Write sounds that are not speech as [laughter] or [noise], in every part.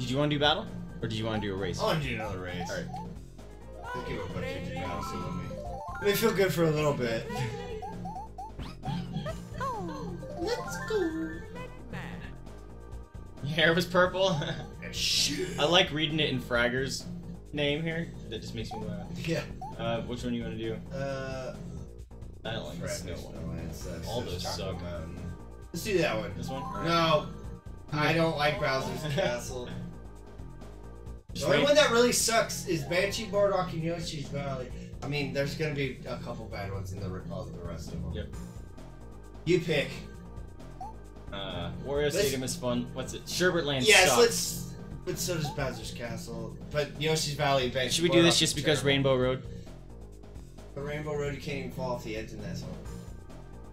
Did you want to do battle? Or did you want to do a race? I want to do another race. Alright. Let's give a bunch of battle, so me. Let feel good for a little bit. [laughs] Let's go. Your hair was purple? [laughs] Shit. I like reading it in Fragger's name here. That just makes me laugh. Yeah. Uh, which one do you want to do? Uh. I don't like the snow one. Snowland. All those suck. Mountain. Let's do that one. This one? Alright. No. I don't like Bowser's [laughs] Castle. Just The only wait. one that really sucks is Banshee Boardwalk and Yoshi's Valley. I mean, there's gonna be a couple bad ones in the recall of the rest of them. Yep. You pick. Uh, Let's- Stadium is fun. What's it? Sherbert Land yes, sucks. let's. But so does Bowser's Castle. But Yoshi's Valley Banshee Should we do this just because terrible. Rainbow Road? The Rainbow Road, you can't even fall off the edge in this one.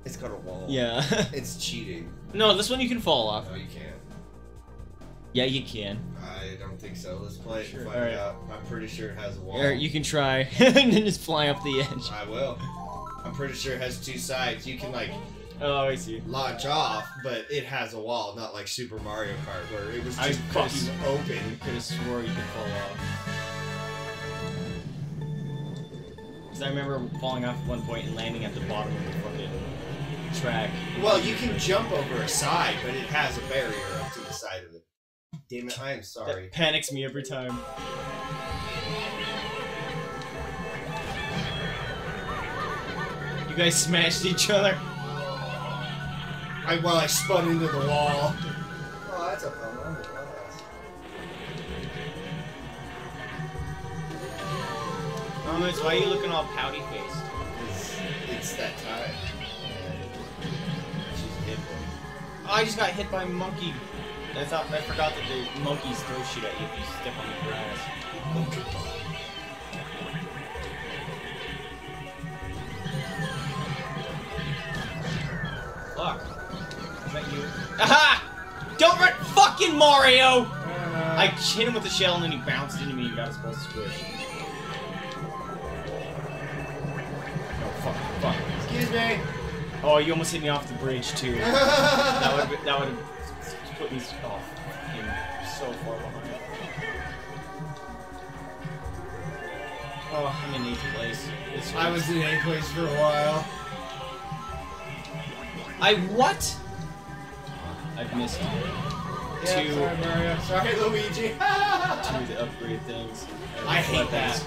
It's got a wall. Yeah. [laughs] It's cheating. no, this one you can fall off. No, you can't. Yeah, you can. I don't think so. Let's play it Sure. and find Alright. out. I'm pretty sure it has a wall. Or you can try [laughs] and then just fly up the edge. I will. I'm pretty sure it has two sides. You can like Oh, I see. launch off, but it has a wall, not like Super Mario Kart where it was I just could've fucking open. Could have swore you could fall off. Because I remember falling off at one point and landing at the bottom of the fucking track. Well, you can jump over a side, but it has a barrier up to the side of it. Damn it, I am sorry. That panics me every time. You guys smashed each other. I well, I spun into the wall. Oh, that's a fun one. Thomas, why are you looking all pouty faced? It's, it's that time. She's hit one. Oh, I just got hit by a monkey. I thought I forgot that the monkeys throw shit at you if you step on the grass. Fuck. Is that you? Aha! Don't run! Fucking Mario! I hit him with the shell and then he bounced into me and got his pulse squish. No, fuck, fuck. Excuse me. Oh, you almost hit me off the bridge too. [laughs] that would that would have put me off him so far behind. Oh, I'm in eighth place. It's I was in A place for a while. I what? I've missed two Yeah, Two. sorry, Mario. Sorry, Luigi. [laughs] two of the upgrade things. I hate that.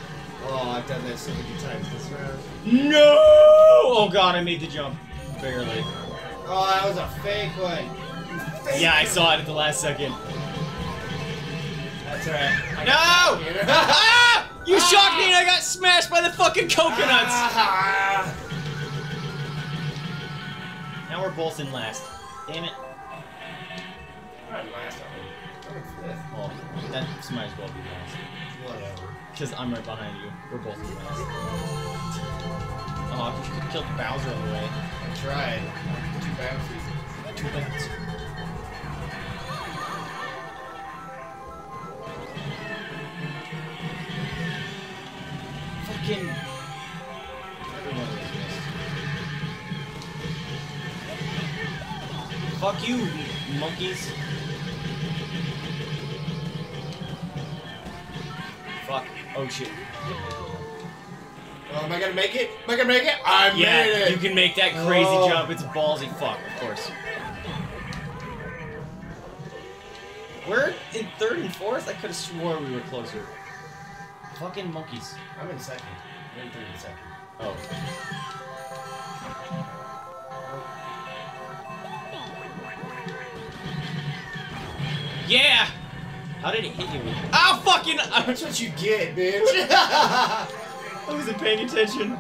Oh, I've done that so many times this round. No! Oh god, I made the jump. Barely. Oh, that was a fake one. You Yeah, I saw it at the last second. That's alright. No! got [laughs] ah! You shocked me and I got smashed by the fucking coconuts! Ah. Now we're both in last. Damn it. I'm in last. I'm in fifth. Well, that might as well be last. Whatever. Because I'm right behind you. We're both in last. Oh, you could have killed Bowser on the way. I tried. Two bouncy. Too bad. Fucking. Everyone was missed. Fuck you, monkeys. Fuck. Oh shit. Oh, am I gonna make it? Am I gonna make it? I made Yeah, it. you can make that crazy Oh. jump. It's a ballsy fuck, of course. We're in third and fourth? I could have swore we were closer. Fucking monkeys. I'm in second. I'm in third and second. Oh. Yeah! How did it hit you? Oh, fucking! [laughs] That's what you get, bitch. [laughs] I wasn't paying attention.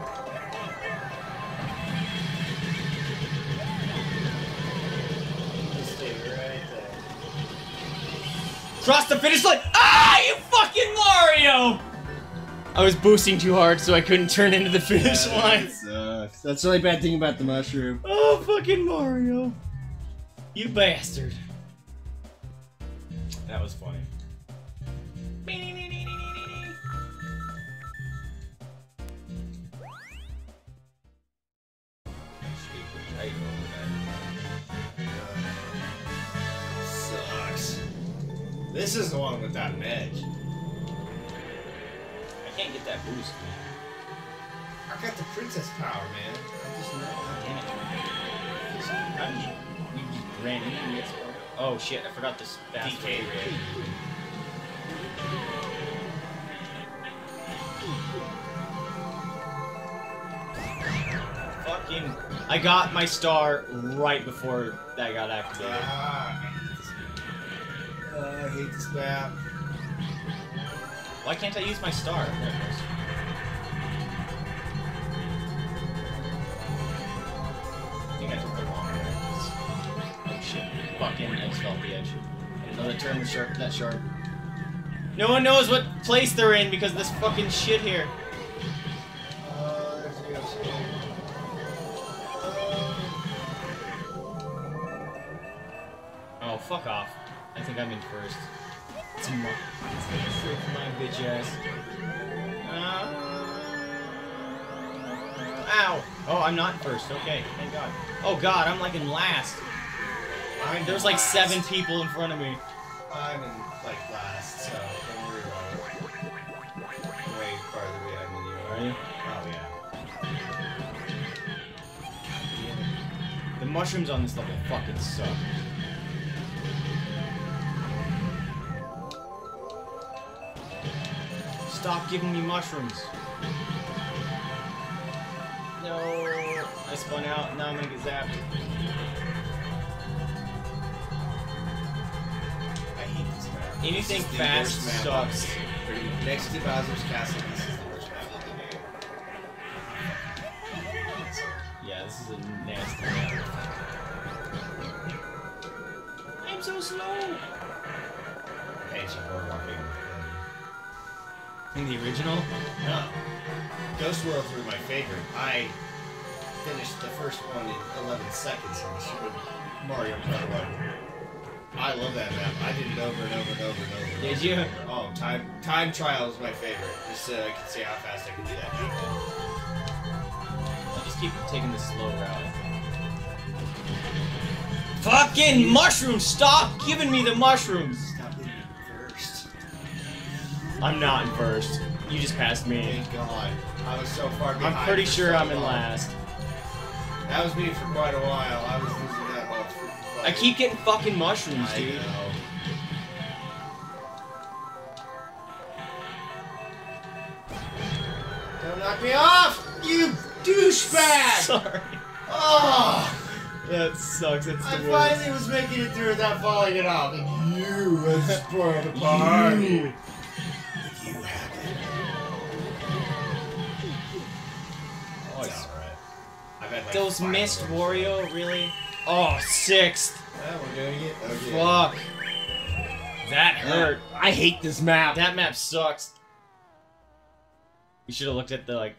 Just stay right there. Cross the finish line! Ah, you fucking Mario! I was boosting too hard, so I couldn't turn into the finish line. sucks. That's the only bad thing about the mushroom. Oh, fucking Mario. You bastard. That was funny. Sucks. This is the one without an edge. I that boost. I got the princess power, man. I just know. Damn it. I'm, you just ran into me. it's- Oh shit, I forgot this fast DK red. Fucking. I got my star right before that got activated. Ah, uh, I hate this map. Why can't I use my star? There it goes. I think I took the wrong way. Oh shit. Fucking, I fell off the edge. Another turn sharp, that sharp. No one knows what place they're in because this fucking shit here. Ass. Uh, ow! Oh, I'm not first. Okay, thank God. Oh God, I'm like in last. I'm There's like last. seven people in front of me. I'm in like last, so don't worry about it. Way farther behind than you are. Are you? Oh yeah. The mushrooms on this level fucking suck. Stop giving me mushrooms. No, I spun out. Now I'm gonna get zapped. I hate this map. Anything This is the fast worst map sucks. the game. Next to Bowser's Castle, this is the worst map of the game. Yeah, this is a nasty map. I'm so slow. Ancient Boardwalk game. In the original? No. Ghost World were my favorite. I finished the first one in 11 seconds on the Super Mario Kart 1. I love that map. I did it over and over and over and over. Did you? Oh, time time trial is my favorite. Just so I can see how fast I can do that. I'll just keep taking the slow route. Fucking mushrooms! Stop giving me the mushrooms! Stop leaving first. I'm not in first. You just passed me. Thank God. I was so far behind. I'm pretty sure so I'm in last. That was me for quite a while. I was losing that much. I keep getting fucking mushrooms, I dude. know. Don't knock me off, you douchebag! Sorry. Oh, That sucks. That's I the worst. finally was making it through without falling it off, and you had spoiled the party. Those missed. Wario, really? Oh, sixth. Yeah, we're doing it. Okay. Fuck. That hurt. I hate this map. That map sucks. You should have looked at the like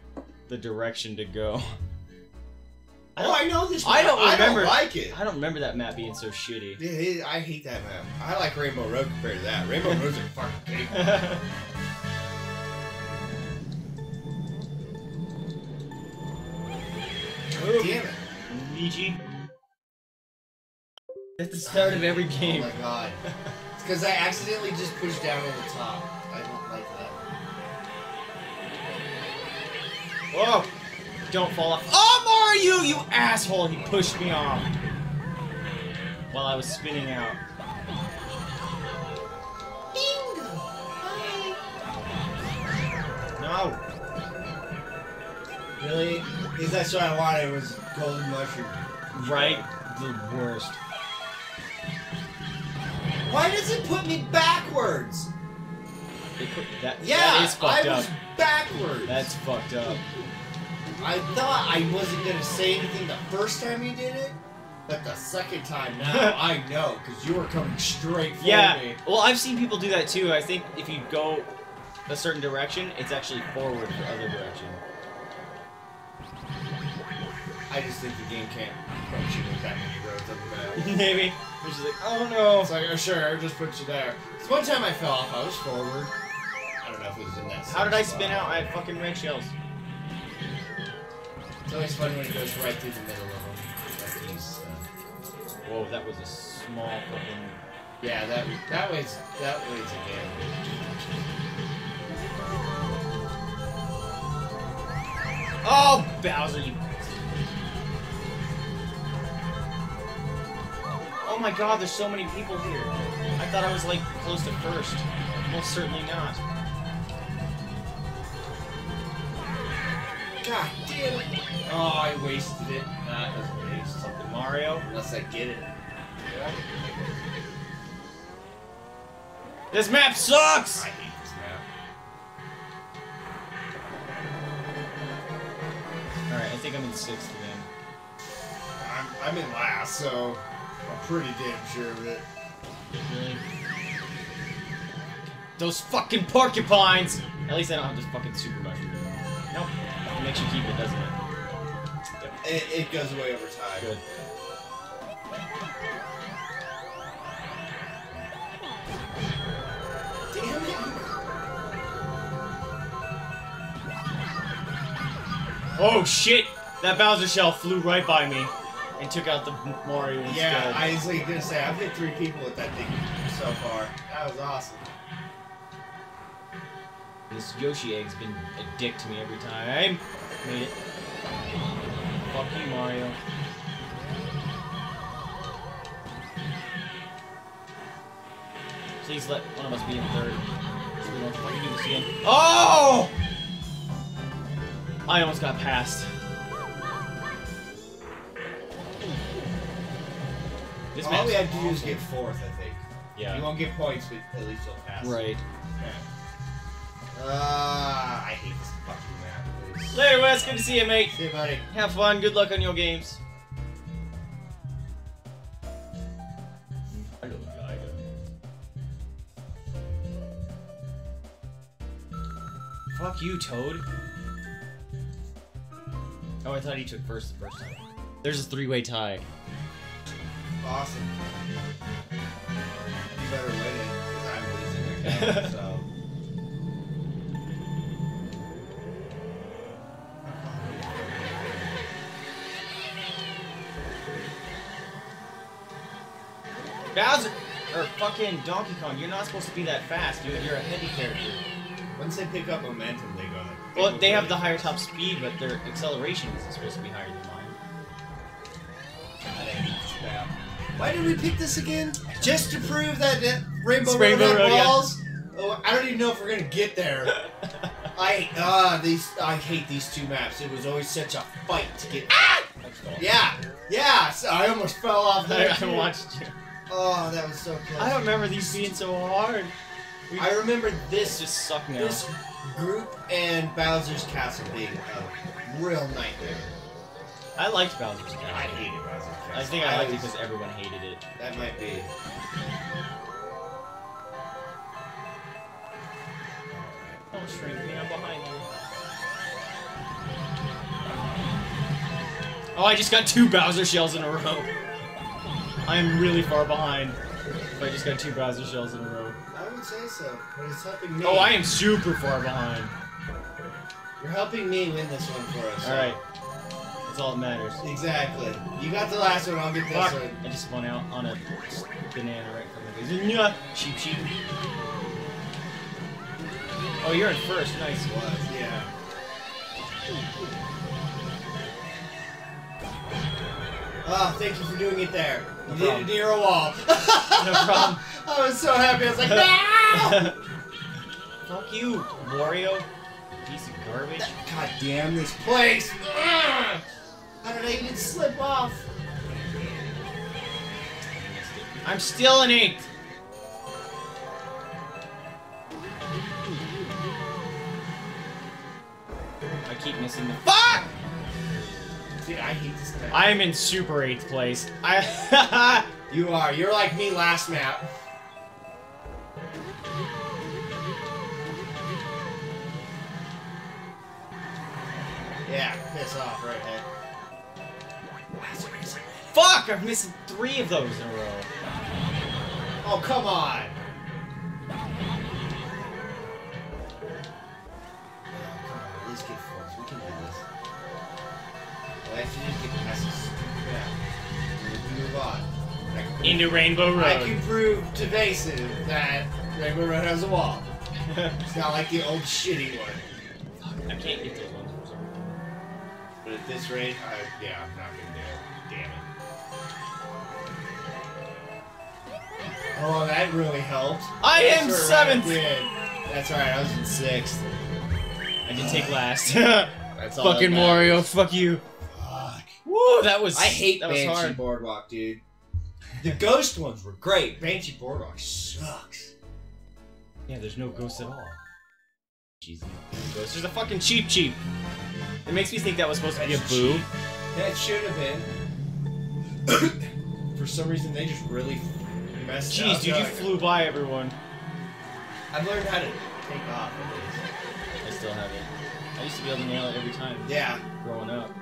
the direction to go. [laughs] I Oh, I know this. Map. I don't remember. I remember- don't like it. I don't remember that map being so shitty. It is- I hate that map. I like Rainbow Road compared to that. Rainbow Road's a [laughs] fucking cake. [laughs] Damn it. Luigi. At the start of every oh game. Oh my god. It's because I accidentally just pushed down on the top. I don't like that. Whoa! Don't fall off. Oh, Mario, you you asshole! He pushed me off while I was spinning out. Bingo! No. Really? Because that's what I wanted was golden mushroom. Right? The worst. Why does it put me backwards? Put that. Yeah, that is fucked I up. was backwards. That's fucked up. I thought I wasn't gonna say anything the first time you did it, but the second time now [laughs] I know because you were coming straight for Yeah. me. Well, I've seen people do that too. I think if you go a certain direction, it's actually forward for other direction. I just think the game can't approach you with that many roads on the map. [laughs] Maybe. Which is like, oh no. It's like, oh, sure, I'll just put you there. 'Cause one time I fell off, I was forward. I don't know if it was in that. How did I spin out? I had fucking red shells. It's always funny when it goes right through the middle of them. Like these. Uh, Whoa, that was a small fucking. Yeah, that that way's that way's again. Oh, Bowser, you. My god, there's so many people here. I thought I was like close to first. Most certainly not. God damn it! Oh, I wasted it. That doesn't waste something. Mario. Unless I get it. Yeah. This map sucks! I hate this map. Alright, I think I'm in sixth again. I'm, I'm in last, so I'm pretty damn sure of it. Really? Those fucking porcupines! At least I don't have this fucking super mushroom. Nope. It makes you keep it, doesn't it? It, it goes away over time. Good. Damn it! Oh shit! That Bowser shell flew right by me and took out the Mario instead. Yeah, I was like gonna say I've hit three people with that thing so far. That was awesome. This Yoshi egg's been a dick to me every time. Made it. Fuck you, Mario. Please let one of us be in third. So we don't fucking do this again. Oh! I almost got past. This All we have to do is get fourth, I think. Yeah. You won't get points, but at least you'll pass. Right. Yeah. Uh, I hate this fucking map. Please. Later, Wes. Good to see you, mate. See you, buddy. Have fun. Good luck on your games. Fuck you, Toad. Oh, I thought he took first the first time. There's a three-way tie. Awesome. You better win it, because I'm losing again, [laughs] so. Bowser, or fucking Donkey Kong, you're not supposed to be that fast. You're, you're a heavy character. Once they pick up momentum, they go. Well, they have the higher top speed, but their acceleration isn't supposed to be higher Why did we pick this again? Just to prove that uh, Rainbow It's Road Road, walls? Oh, I don't even know if we're gonna get there. [laughs] I uh these I hate these two maps. It was always such a fight to get. Ah! Yeah, yeah. So I almost fell off there. I [laughs] watched you. Oh, that was so close. I don't remember these being so hard. We, I remember this just suck now. this group and Bowser's Castle being a real nightmare. I liked Bowser's I hated Bowser's Castle. I think I liked it because everyone hated it. that might be. [laughs] Don't shrink me, I'm behind you. Oh, I just got two Bowser shells in a row. I am really far behind. If I just got two Bowser shells in a row. I would say so, but it's helping me. Oh, I am super far behind. You're helping me win this one for us. so- Alright. That's all that matters. Exactly. You got the last one. I'll get this Fuck! one. I just spun out on a banana right from the. Yeah. Sheep, sheep. Oh, you're in first. Nice. Was yeah. Ah, thank you for doing it there. No you did it near a wall. [laughs] [laughs] No problem. I was so happy. I was like, no! [laughs] Fuck you, Wario. Piece of garbage. God damn this place! How did I even slip off? I'm still in eighth. I keep missing the fuck. Dude, I hate this. I am in super eighth place. I. [laughs] You are. You're like me last map. Yeah, piss off right ahead. Fuck! I've missed three of those in a row. Oh, come on! Come on, at least get fourth. We can do this. All I have to do is get past this stupid map. And we can move on. I can put Into into Rainbow I can prove to Mason that Rainbow Road has a wall. [laughs] It's not like the old shitty one. I can't get those ones. for some reason. But at this rate, I, yeah, I'm not gonna do it. Oh, that really helped. I am That's right, seventh. I. That's right, I was in sixth. I did take last. [laughs] That's all Fucking that. Mario, fuck you. Fuck. Woo, that was. I hate that was hard. Boardwalk, dude. The ghost ones were great. Banshee Boardwalk sucks. Yeah, there's no ghosts at all. Jesus, no ghosts. There's a fucking Cheep Cheep. It makes me think that was supposed to be a boo. cheap. That should have been. [coughs] For some reason, they just really messed Jeez, up. dude, you flew by everyone. I've learned how to take off at least. I still have it. I used to be able to nail it every time Yeah. growing up. [laughs]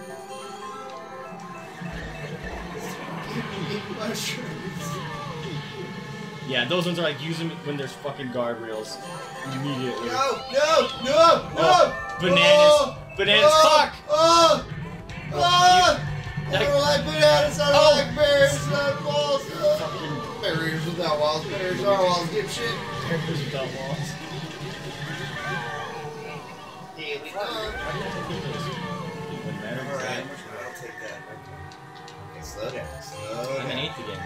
Mushrooms. Yeah, those ones are like use them when there's fucking guardrails. Immediately. No, no, no, no! Oh, bananas. Oh, Bananas, oh, fuck! Oh! Oh! I Like- don't like bananas, I don't Oh. like barriers without walls. Oh. Barriers without walls, barriers are walls, give shit. Characters without walls. Here we Why did I take those? It wouldn't matter. Alright, I'll take that. Okay, slow down, slow I'm an eighth again.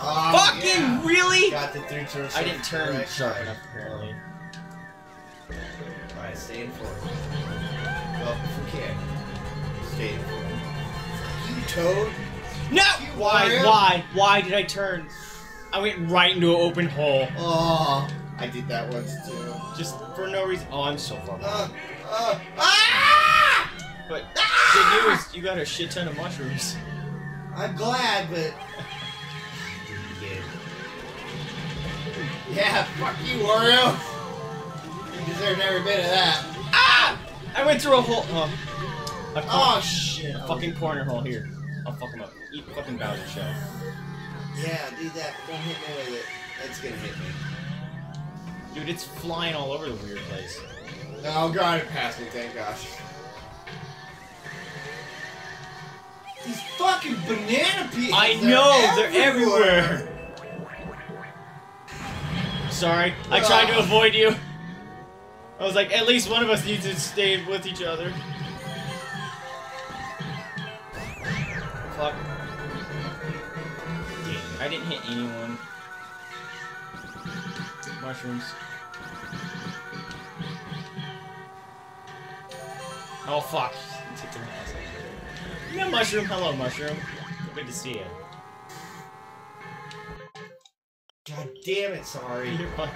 Oh, Fucking yeah. really? Got the three turns. I didn't turn right sharp side. enough apparently. Alright, stay in forward. Well, if we can. Stay in forward. You toad? No! Why? Why? Why did I turn? I went right into an open hole. Oh, I did that once too. Just for no reason. Oh, I'm so far behind. Uh, uh, ah! But Ah! good news, you got a shit ton of mushrooms. I'm glad, but. Yeah, fuck you, Wario. You deserve every bit of that. Ah! I went through a hole. Oh, a, Oh shit. a fucking corner hole here. I'll fuck him up. Eat fucking Bowser shell. Yeah, do that. Don't hit me with it. That's gonna hit me. Dude, it's flying all over the weird place. Oh god, it passed me. Thank gosh. These fucking banana pieces. I know, they're everywhere. Sorry, I tried to avoid you. I was like, at least one of us needs to stay with each other. Fuck. I didn't hit anyone. Mushrooms. Oh fuck. Take their ass. Yeah, mushroom. Hello, mushroom. Good to see you. God damn it, sorry. You're fine.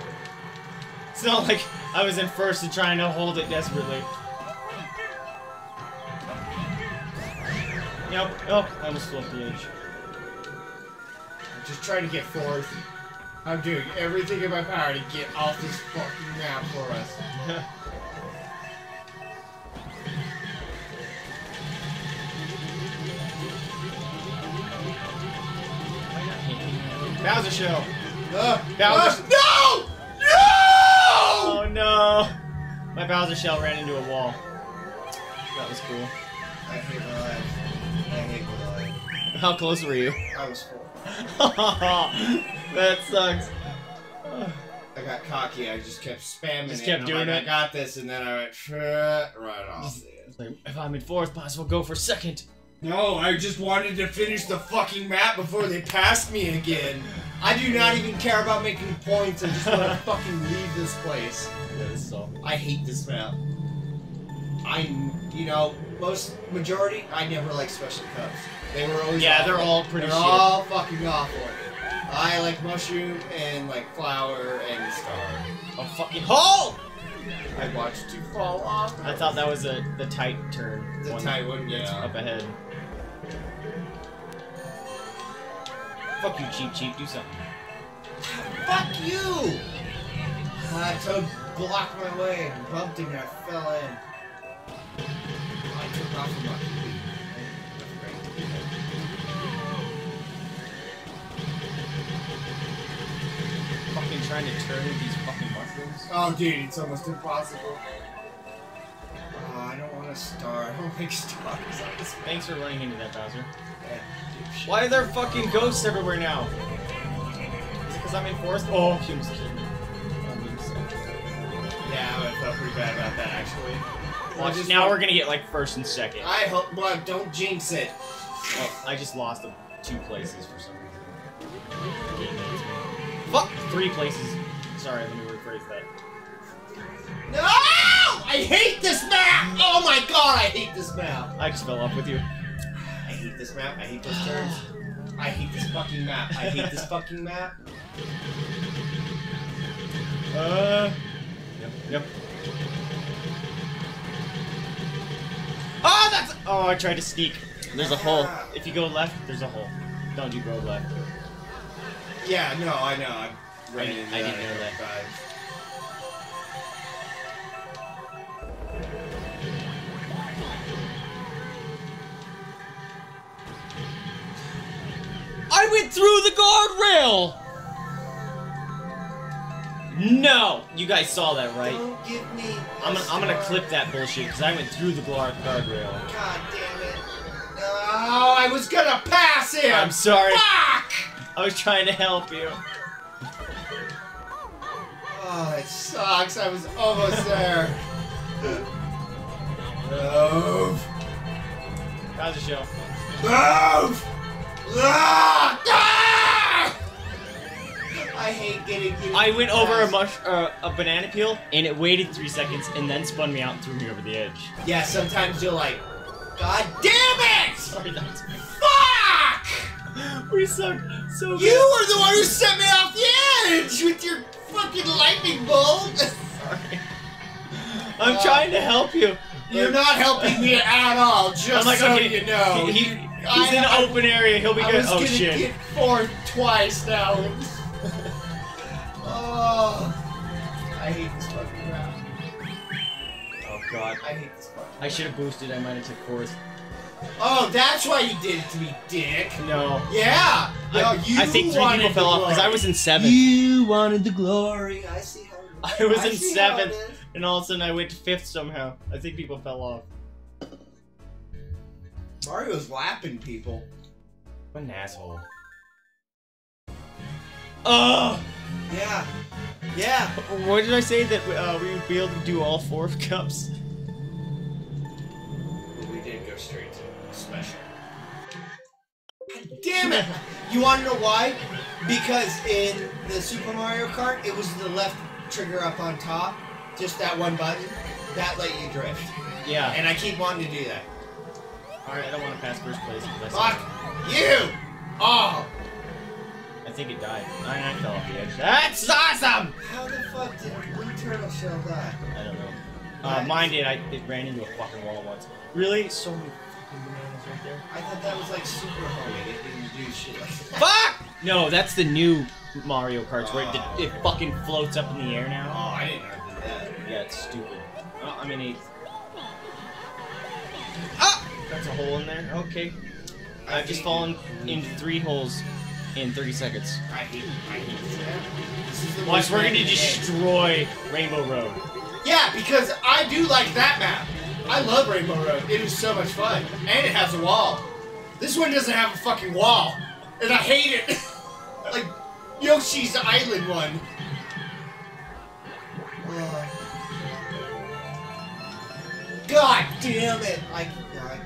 It's not like I was in first and trying to hold it desperately. Yep. Oh, I almost flew off the edge. Just trying to get fourth. I'm doing everything in my power to get off this fucking map for us. [laughs] Bowser show. Uh, Bowser- uh, no! No! Oh no! My Bowser shell ran into a wall. That was cool. I hate my life. I hate my life. How close were you? I was full. [laughs] that sucks. I got cocky. I just kept spamming Just it. kept doing like, it? I got this, and then I went right off. Like, if I'm in fourth, well go for second. No, I just wanted to finish the fucking map before they passed me again. I do not even care about making points. I just want to [laughs] fucking leave this place. Yeah, this is all. I hate this map. I, you know, most majority, I never like special cups. They were always Yeah, awful. they're all pretty They're shit. all fucking awful. I like mushroom and like flower and star. A fucking hole! I watched you fall off. I thought that was a the tight turn. the one tight one, yeah. Up ahead. Fuck you, Cheep Cheep. Do something. Fuck you! Uh, Toad blocked my way and bumped him and I fell in. I took off from my Fucking trying to turn these fucking mushrooms. Oh, dude, it's almost impossible. Oh, I don't want a star. I don't like stars. Thanks for running into that, Bowser. Yeah. Why are there fucking ghosts everywhere now? Is it because I'm in forest? Oh, he almost killed me. I'm being sick. Yeah, I felt pretty bad about that actually. Watch, just now we're gonna get like first and second. I hope. Well, don't jinx it. Oh, I just lost the two places for some reason. Game hates me. Fuck! Three places. Sorry, let me rephrase that. No! I hate this map! Oh my god, I hate this map! I just fell off with you. I hate this map. I hate those turns. I hate this fucking map. I hate this fucking map. [laughs] Uh. Yep. Yep. Oh, that's. Oh, I tried to sneak. There's a hole. If you go left, there's a hole. Don't you go left. Yeah, no, I know. I ran I- into I that didn't know that. guy. I went through the guardrail! No! You guys saw that, right? Don't give me. I'm gonna, I'm gonna clip that bullshit because I went through the guard guardrail. God damn it. No, I was gonna pass him! I'm sorry. Fuck! I was trying to help you. Oh, it sucks. I was almost there. Move. How's the show? Move! Ah! Ah! I hate getting you. I went over a mush, uh, a banana peel, and it waited three seconds, and then spun me out and threw me over the edge. Yeah, sometimes you're like, God damn it! Sorry, that's me. Fuck! We suck so You were the one who set me off the edge with your fucking lightning bolt. Sorry. [laughs] I'm Uh, trying to help you. You're not helping me at all. Just I'm like, so okay, you know. he- he- he's in I- an open area. He'll be I good. was Oh gonna shit. get fourth twice now. [laughs] oh, I hate this fucking round. Oh god. I hate this fucking. I should have boosted. I might have took fourth. Oh, that's why you did it to me, dick. No. Yeah. I, you I think three people fell off because I was in seventh, You wanted the glory. I see how. I was in how it seventh. and all of a sudden I went to fifth somehow. I think people fell off. Mario's lapping people. What an asshole. Oh! Yeah. Yeah. What did I say that uh, we would be able to do all four [laughs] cups? We did go straight to special. Damn it! You want to know why? Because in the Super Mario Kart, it was the left trigger up on top, just that one button, that let you drift. Yeah. And I keep wanting to do that. Alright, I don't want to pass first place Fuck you! Oh! I think it died. I, I fell off the edge. That's awesome! How the fuck did Blue Turtle Shell die? I don't know. Uh, mine did. I it ran into a fucking wall once. Really? So many fucking bananas right there. I thought that was like super homing. It didn't do shit like that. Fuck! No, that's the new Mario Karts where Oh. it, it fucking floats up in the air now. Oh, I didn't know that. Yeah, it's stupid. Oh, I'm in eighth. Ah! That's a hole in there. Okay. I've just fallen into three holes in 30 seconds. I hate, I hate this. This is the Watch, we're gonna in the game. destroy Rainbow Road. Yeah, because I do like that map. I love Rainbow Road. It is so much fun. And it has a wall. This one doesn't have a fucking wall. And I hate it. [laughs] like Yoshi's Island one. God damn it. I, I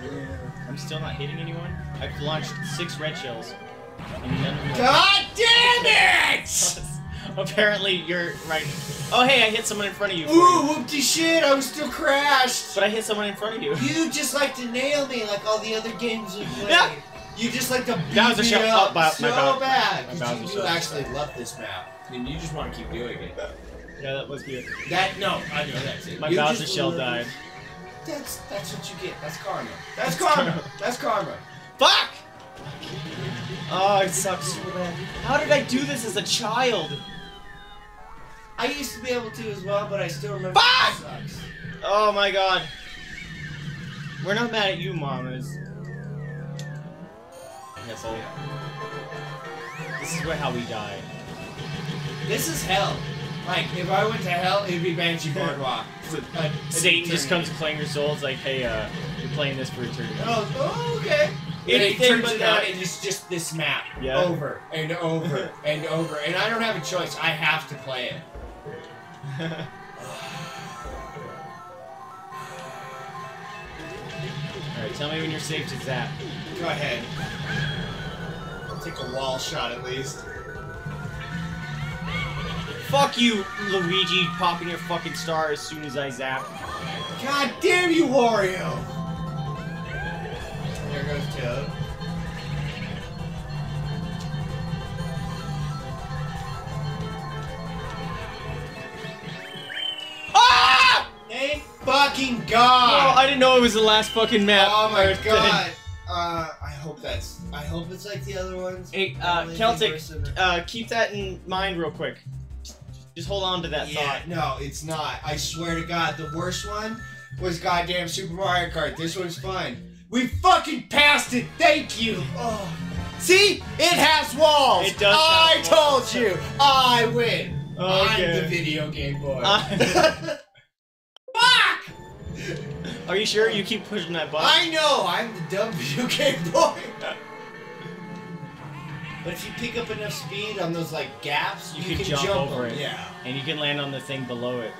can't. I'm still not hitting anyone. I've launched six red shells. And none of them God damn it! [laughs] [laughs] Apparently, you're right. Oh, hey, I hit someone in front of you. Ooh, whoopty shit, I was still crashed. But I hit someone in front of you. You just like to nail me like all the other games we played. Yeah. You just like to beat That was a me up oh, my- so my Bow- bad. my 'cause Bowser you do sucks. actually love this map. And you just want to keep doing it. Yeah, that was good. That, no, I know that's it. My You Bowser shell died. That's, that's what you get. That's karma. That's That's karma. karma. That's karma. Fuck! Oh, it sucks so bad. How did I do this as a child? I used to be able to as well, but I still remember Fuck! sucks. Oh my god. We're not mad at you, mamas. This is where how we die. This is hell. Like, if I went to hell, it'd be Banshee Boardwalk. [laughs] A- a Satan just comes claiming your soul. It's like, hey, uh, you're playing this for eternity. Oh, oh, okay. And it Anything turns but that. and it's just this map Yeah. over and over [laughs] and over, and I don't have a choice. I have to play it. Alright, tell me when you're safe to zap. Go ahead. I'll take a wall shot at least. Fuck you, Luigi, popping your fucking star as soon as I zap. God damn you, Wario! There goes Toad. Fucking Oh, I didn't know it was the last fucking map. Oh my [laughs] God! Uh, I hope that's. I hope it's like the other ones. Hey, uh, Celtic, uh, keep that in mind real quick. Just hold on to that Yeah, thought. no, it's not. I swear to God, the worst one was goddamn Super Mario Kart. This one's fine. We fucking passed it. Thank you. Oh. See, it has walls. It does I told walls. you. I win. I'm the video game boy. [laughs] [laughs] Are you sure you keep pushing that button? I know. I'm the dumb [laughs] game boy. But if you pick up enough speed on those like gaps, You you, can can jump jump, over them. it. Yeah. And you can land on the thing below it.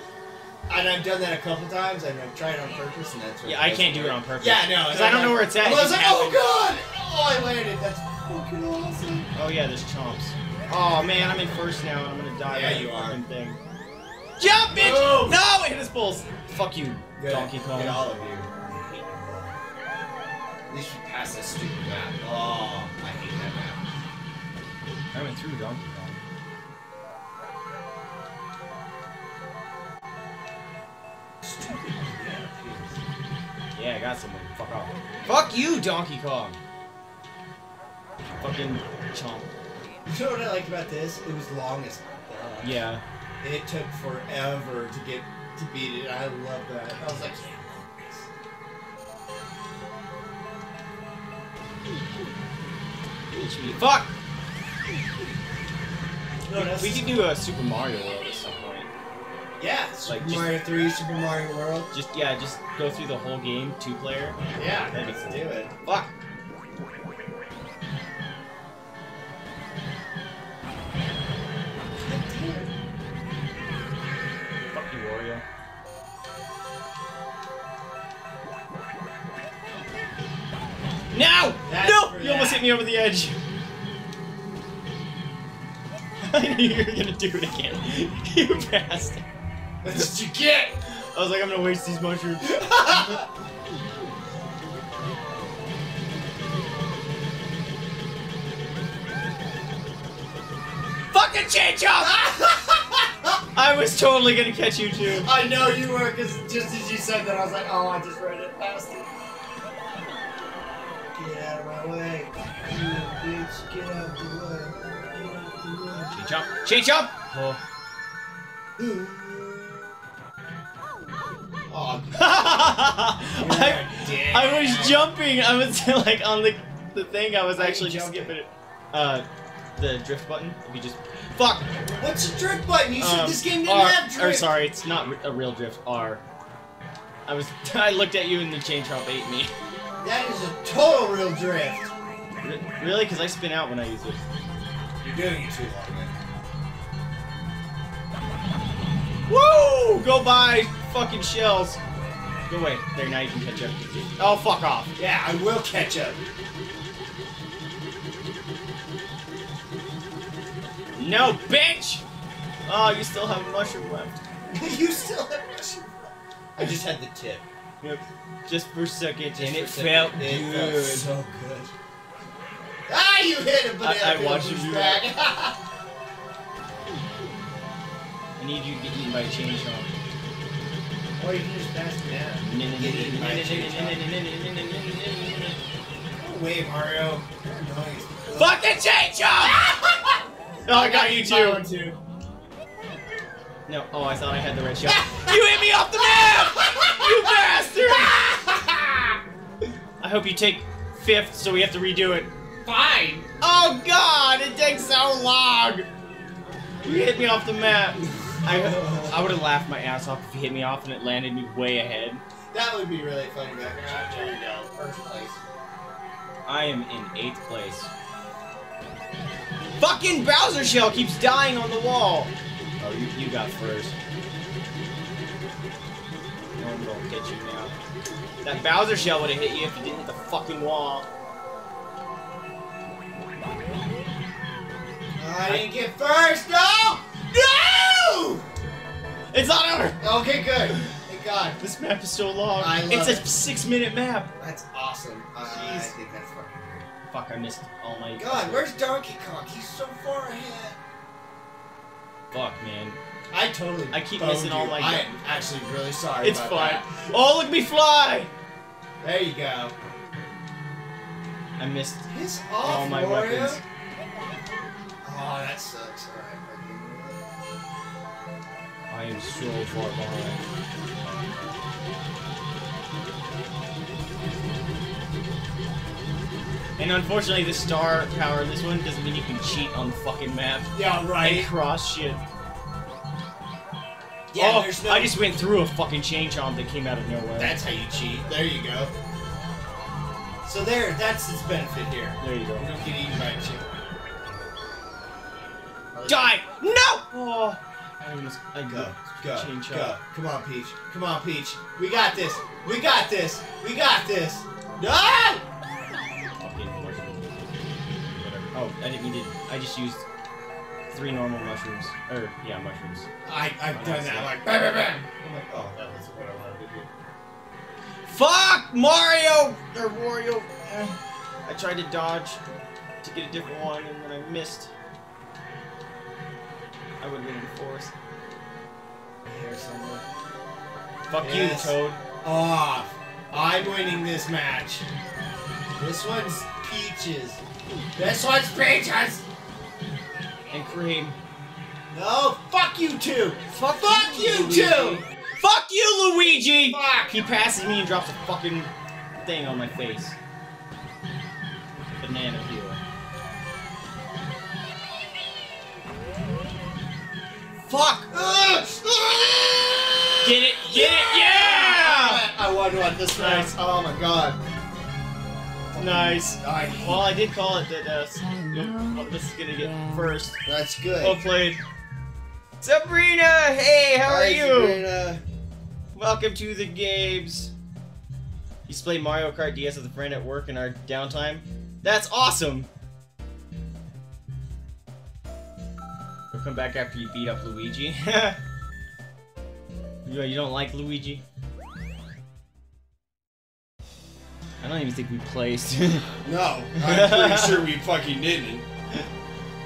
And I've done that a couple times, and I've tried it on purpose, and that's what Yeah, I can't do it work. on purpose. Yeah, no, 'Cause I don't know where it's at, I was like, oh god! Oh, I landed. That's fucking awesome. Oh yeah, there's chomps. Oh man, I'm in first now. And I'm gonna die. Yeah, by you are. Thing. Jump, bitch! Move! No, it hit his balls. Fuck you, Good. Donkey Kong. Get all of you. I hate you all. At least we passed that stupid map. Oh, I hate that map. I went through Donkey Kong. Stupid. Yeah, I got someone. Fuck off. Fuck you, Donkey Kong. Fucking chomp. You know what I liked about this? It was long as fuck. Yeah. It took forever to get to beat it. I love that. I was like, yeah, Teach me. Fuck! No, that's We could do a Super Mario World at some point. yeah. Super Like, just- Mario 3, Super Mario World. Just yeah, just go through the whole game, two player. Yeah, let's cool. do it. Fuck. Fuck I knew you were gonna do it again. [laughs] you bastard. That's what you get. I was like, I'm gonna waste these mushrooms. [laughs] Fucking change up! I was totally gonna catch you too. I know you were, because just as you said that, I was like, oh, I just read it past it. Get out of my way. You bitch, get out of the way. Get out of the up! Change up! Oh. Oh, [laughs] I. I was jumping. I was [laughs] like on the the thing. I was Why actually just skipping it. Uh, the drift button. If you just fuck. What's a drift button? You said Um, this game didn't R, have Or sorry, it's not a real drift. R. I was. [laughs] I looked at you and the chain chomp ate me. That is a total real drift. Re- Really? Because I spin out when I use it. You're doing it too long, Woo! Go buy fucking shells. Go away. There, now you can catch up. Oh, fuck off. Yeah, I will catch up. No, bitch! Oh, you still have a mushroom left. [laughs] you still have mushroom. Left. I just had the tip. Yep. Just for a second, Just and it second. felt It good. felt so good. Ah, you hit it, but I- I watched you. [laughs] I need you to get eaten by a chain chomp. or you can just pass me down. Get eaten by a chain chomp. Go away, Mario. You're annoying. Fucking chain chomp! Oh, I got you eaten by one too. No, oh, I thought I had the red shell. you hit me off the map! You bastard! I hope you take fifth, so we have to redo it. Fine. Oh god, it takes so long! You hit me off the map. I I would have laughed my ass off if he hit me off and it landed me way ahead. That would be really funny, you're Dell, first place. I am in eighth place. Fucking Bowser Shell keeps dying on the wall. Oh, you you got first. No one will get you now. That Bowser Shell would have hit you if you didn't hit the fucking wall. I didn't get first, no! No! It's not over. Okay, good. Thank God. This map is so long. I love it's a it. six-minute map. That's awesome. Uh, I think that's fucking great. Fuck, I missed all my. God, where's Donkey Kong? He's so far ahead. Fuck, man. I totally. I keep missing all you. my- I am actually really sorry. It's fine. that. Oh, look at me fly! There you go. I missed Piss off, all my Mario. weapons. Oh, that sucks. Alright, I am so far behind. And unfortunately, the star power in this one doesn't mean you can cheat on the fucking map Yeah, and right. cross shit. Yeah, oh, there's no. I just went through a fucking chain chomp that came out of nowhere. That's how you cheat. There you go. So there, that's its benefit here. there you You go. don't get eaten by a. Die! No! Oh, I almost. I Go, go, Chain go. chomp. Come on, Peach. Come on, Peach. We got this. We got this. We got this. No! Fucking Oh, I didn't need to. I just used three normal mushrooms. Or, yeah, mushrooms. I, I've Oh, done that's that. it. Like, bam, bam, bam. I'm like, oh, that was what I wanted to do. Fuck Mario or Wario. I tried to dodge to get a different one and then I missed. I would have been in fourth. Here somewhere. Fuck Yes. you, Toad. Off. I'm winning this match. This one's Peaches. This one's Peaches. And Cream. No, fuck you two. Fuck, Fuck you Luigi. too. Fuck you, Luigi. Fuck. He passes me and drops a fucking thing on my face. Banana Fuck! Get it? Get it? Yeah! I won one this Nice. nice. Oh my god. Nice. I Well, I did call it that. Uh, oh, this is gonna get first. That's good. Well played. Sabrina, hey, how are Hi, you? Sabrina. Welcome to the games. You used play Mario Kart DS with a friend at work in our downtime. That's awesome. Come back after you beat up Luigi. [laughs] you, you don't like Luigi? I don't even think we placed. [laughs] No, I'm pretty sure we fucking didn't.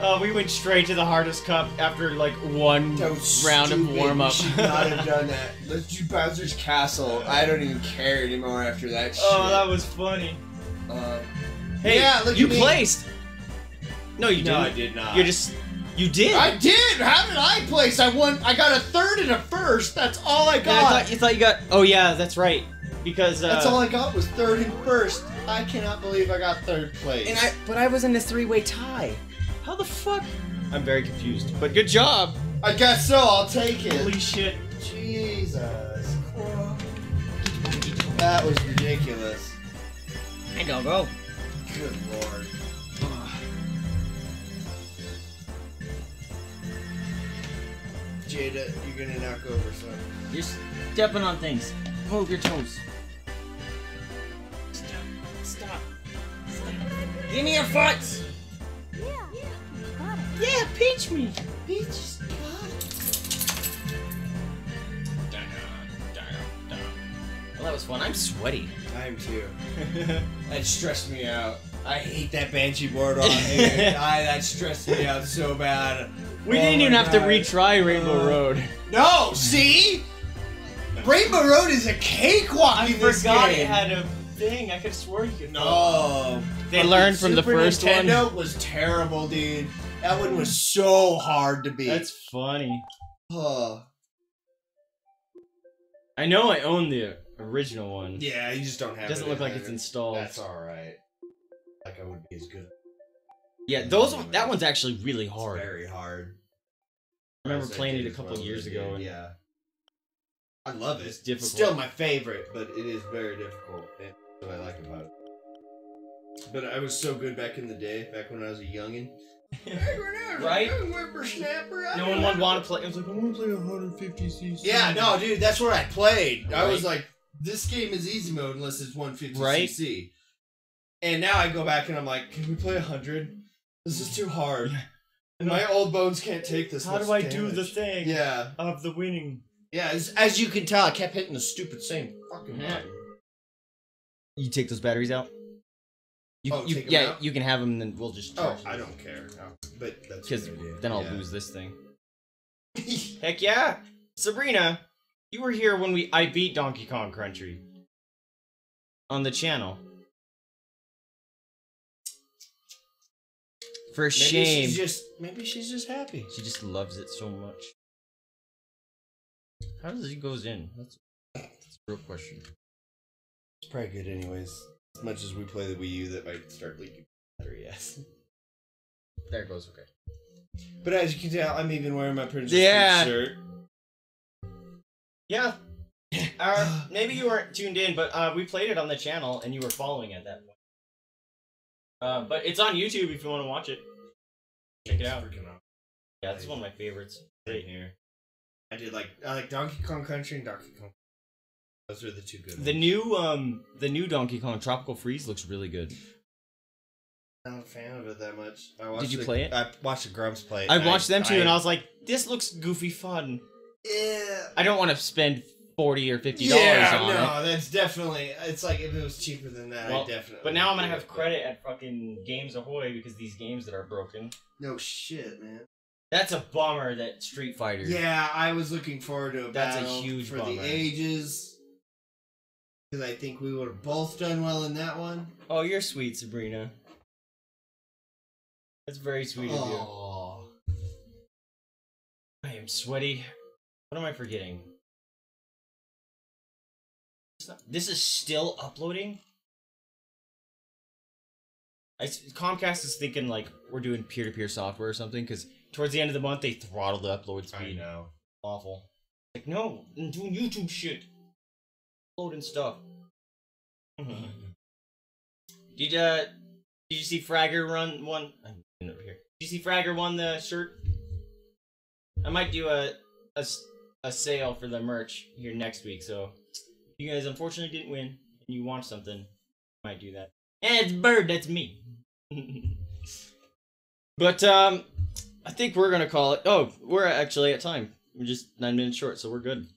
Oh, we went straight to the hardest cup after like one round stupid. of warm up. Should not have done [laughs] that. Let's do Bowser's Castle. I don't even care anymore after that shit. oh, that was funny. Uh, Hey, Yeah, look you placed. No, you No, didn't. I did not. You're just. You did. I did. How did I place? I won. I got a third and a first. That's all I Yeah, I got. thought you thought you got. Oh yeah, that's right. Because uh, That's all I got was third and first. I cannot believe I got third place. And I, but I was in a three-way tie. How the fuck? I'm very confused. But good job. I guess so. I'll take it. Holy shit. Jesus That was ridiculous. I don't go. Good lord. Jada, you're gonna knock over some. You're stepping on things. Move your toes. Stop. Stop. Stop. Give me your foot. Yeah, got it. Yeah, pinch me. Peach. Well, that was fun. I'm sweaty. I am too. [laughs] That stressed me out. I hate that Banshee board on [laughs] here. I, that stressed me out so bad. We Oh didn't even my have to retry Rainbow Uh, Road. No, see? Rainbow Road is a cakewalk I in this forgot game. it had a thing. I could have swore you could. No. They Fucking learned from the Super first one. Nintendo was terrible, dude. That one was so hard to beat. That's funny. Huh. I know I own the original one. Yeah, you just don't have. It doesn't it look in like it's installed. That's all right. Like I would be as good. Yeah, those that one's actually really It's hard. very hard. I remember playing it a couple well years ago and- yeah. I love it. It's difficult. Still my favorite, but it is very difficult. That's what I like about it. But I was so good back in the day, back when I was a youngin. [laughs] Right? I No one know. would want to play. It was like I want to play 150cc. Yeah, no, dude, that's where I played. I was like, this game is easy mode unless it's 150cc. Right. And now I go back and I'm like, can we play 100? This is too hard. My old bones can't take this. How much do I do damage." the thing? Yeah. Of the winning. Yeah, as, as you can tell, I kept hitting the stupid same fucking Yeah. button. You take those batteries out. You, Oh, you, take 'em yeah, out? you can have them, and then we'll just Oh, charge I don't care. No, but that's a Because good idea. then I'll Yeah. lose this thing. [laughs] Heck yeah, Sabrina, you were here when we I beat Donkey Kong Country on the channel. For Maybe shame, she's just maybe she's just happy. she just loves it so much. How does it goes in? That's, that's a real question. It's probably good anyways. As much as we play the Wii U, that might start leaking battery. Yes. [laughs] There it goes. Okay. But as you can tell, I'm even wearing my Princess yeah. shirt. Yeah. [sighs] Uh, maybe you weren't tuned in, but uh, we played it on the channel and you were following at that point. Uh, but it's on YouTube if you want to watch it. Check it out. Yeah, it's one of my favorites. Right here. I did like I like Donkey Kong Country and Donkey Kong. Those are the two good The ones. new um the new Donkey Kong Tropical Freeze looks really good. I'm not a fan of it that much. I watched Did you the- play it? I watched the Grumps play it. I watched them too, and I was like, "This looks goofy fun." yeah. I don't want to spend forty or fifty dollars Yeah, on no, it. that's definitely. It's like if it was cheaper than that, Well, I definitely. But now I'm gonna have it, credit at fucking Games Ahoy because these games that are broken. No shit, man. That's a bummer that Street Fighter. Yeah, I was looking forward to a That's a battle huge for bummer. the ages. Because I think we would have both done well in that one. Oh, you're sweet, Sabrina. That's very sweet of you. Oh. I am sweaty. What am I forgetting? Not- This is still uploading. I Comcast is thinking like we're doing peer-to-peer software or something because towards the end of the month they throttle the upload speed. I know. Awful. Like no, I'm doing YouTube shit. Uploading stuff. Did uh, did you see Fragger run one? I'm over here. Did you see Fragger won the shirt? I might do a a a sale for the merch here next week. So you guys unfortunately didn't win and you want something, I might do that. And it's Bird. That's me. [laughs] but um, I think we're gonna call it. Oh, we're actually at time. We're just nine minutes short, so we're good.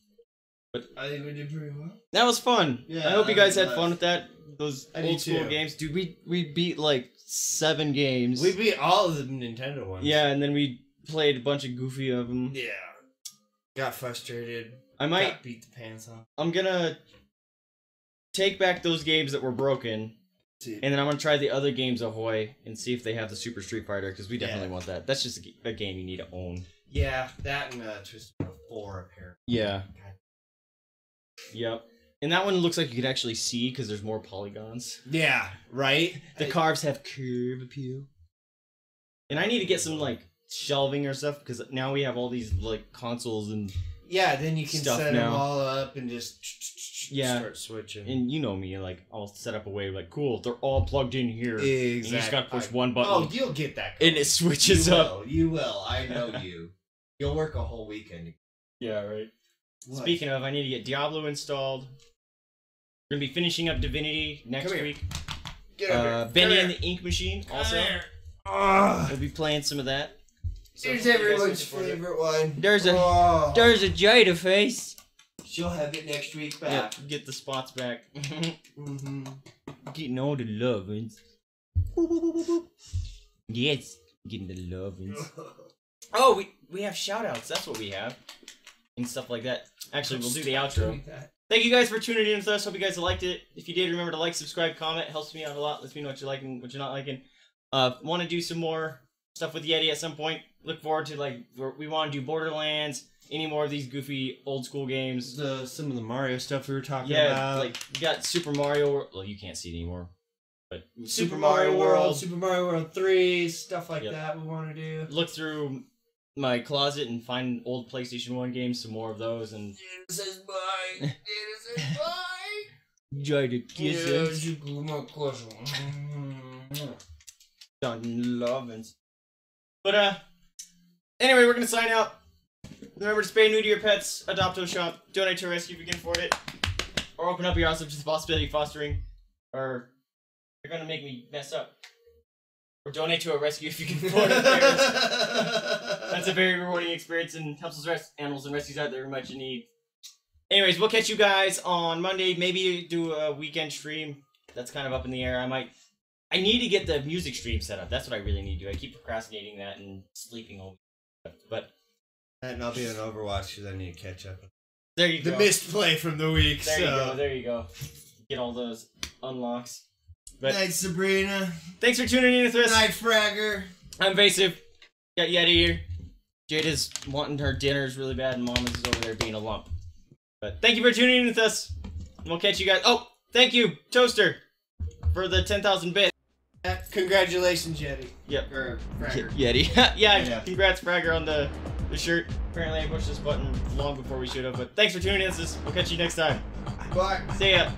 But I think we did pretty well. That was fun. Yeah, I hope you guys had fun with that. Those I old school too. games, dude. We we beat like seven games. We beat all of the Nintendo ones. yeah, and then we played a bunch of goofy of them. Yeah. Got frustrated. I might. Got beat the pants. I'm gonna take back those games that were broken, See. and then I'm gonna try the other games Ahoy and see if they have the Super Street Fighter because we definitely Yeah. want that. That's just a, g- a game you need to own. Yeah, that and uh, Twisted 4 apparently. Yeah. God. Yep. And that one looks like you could actually see because there's more polygons. Yeah, right? The I- carves have curve appeal. And I need to get some like shelving or stuff because now we have all these like consoles and Yeah, then you can stuff set them all up and just Yeah. start switching. and you know me like I'll set up a way like cool they're all plugged in here. And you just gotta push I- one button Oh, you'll get that. and it switches you up. Will. You will. I [laughs] know you. You'll work a whole weekend. Yeah, right. What? Speaking of, I need to get Diablo installed. We're gonna be finishing up Divinity next week. Get over Uh, here. Bendy and the Ink Machine also. We'll be playing some of that. So Here's hope you everyone's looking forward to it. favorite one. There's a- Oh. There's a Jada face. She'll have it next week back. Yeah, back. get the spots back. [laughs] Mm-hmm. Getting all the lovins. Yes, getting the lovins. [laughs] Oh, we we have shoutouts. That's what we have. And stuff like that. Actually, we'll do the outro. Thank you guys for tuning in with us. Hope you guys liked it. If you did, remember to like, subscribe, comment. It helps me out a lot. Lets me know what you're liking, what you're not liking. Uh, want to do some more stuff with Yeti at some point. Look forward to like we want to do Borderlands, any more of these goofy old school games. The some of the Mario stuff we were talking Yeah, about. like we got Super Mario. World. Well, you can't see it anymore, but Super Mario World, Super Mario World 3, stuff like Yep. that we want to do. Look through my closet and find old PlayStation One games, some more of those, and says bye. Data says bye. try to kiss it. you blew my clothes. John Lovins. But uh, anyway, we're gonna sign out. Remember to spay new to your pets, adopt a shop, donate to a rescue if you can afford it, or open up your house to the possibility of fostering, or you're gonna make me mess up. Or donate to a rescue if you can afford it. [laughs] That's a very rewarding experience and helps us res- animals and rescues out there much in need. Anyways, we'll catch you guys on Monday. Maybe do a weekend stream. That's kind of up in the air. I might. I need to get the music stream set up. That's what I really need to do. I keep procrastinating that and sleeping all. But That and I'll be on Overwatch because I need to catch up. there you The go. missed play from the week. there so. you go. There you go. Get all those unlocks. But Night, Sabrina. thanks for tuning in with us. Night, Fragger. I'm Vaesive. Got Yeti here. Jada's wanting her dinners really bad, and Mama's is over there being a lump. But thank you for tuning in with us. We'll catch you guys. Oh, thank you, Toaster, for the 10,000 bits. Uh, congratulations, Yeti. Yep. Or Fragger. Yeti. [laughs] yeah, Yeah. congrats, Fragger, on the, the shirt. Apparently, I pushed this button long before we should have. But thanks for tuning in. We'll catch you next time. Bye. See ya.